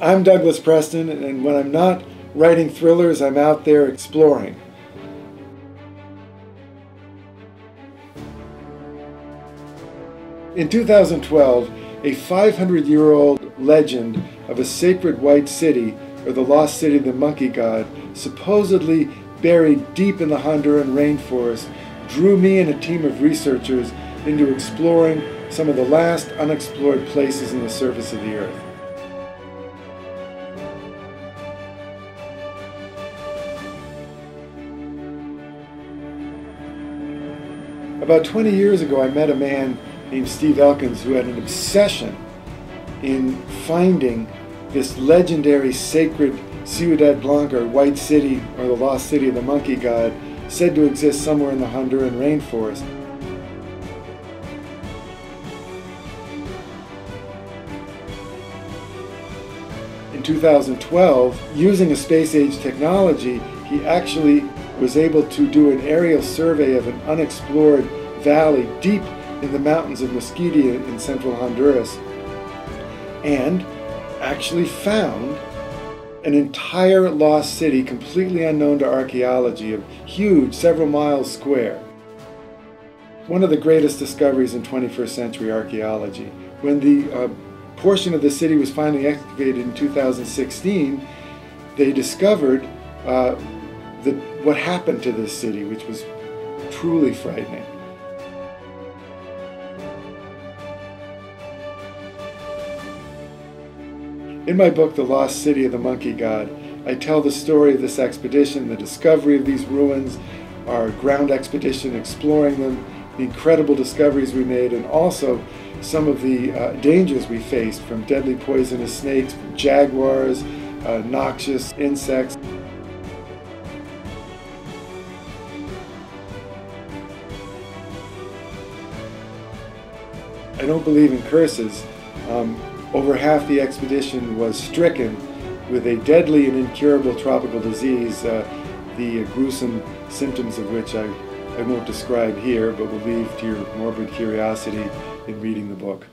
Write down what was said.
I'm Douglas Preston, and when I'm not writing thrillers, I'm out there exploring. In 2012, a 500 year old legend of a sacred white city, or the lost city of the monkey god, supposedly buried deep in the Honduran rainforest, drew me and a team of researchers into exploring some of the last unexplored places on the surface of the earth. About 20 years ago, I met a man named Steve Elkins who had an obsession in finding this legendary sacred Ciudad Blanca, or White City, or the lost city of the monkey god, said to exist somewhere in the Honduran rainforest. In 2012, using a space age technology, he actually was able to do an aerial survey of an unexplored valley deep in the mountains of Mosquitia in central Honduras and actually found an entire lost city completely unknown to archaeology of huge several miles square. One of the greatest discoveries in 21st century archaeology. When the uh, portion of the city was finally excavated in 2016, they discovered uh, what happened to this city, which was truly frightening. In my book, The Lost City of the Monkey God, I tell the story of this expedition, the discovery of these ruins, our ground expedition exploring them, the incredible discoveries we made, and also some of the uh, dangers we faced from deadly poisonous snakes, jaguars, uh, noxious insects. I don't believe in curses. Um, over half the expedition was stricken with a deadly and incurable tropical disease, uh, the gruesome symptoms of which I, I won't describe here, but will leave to your morbid curiosity in reading the book.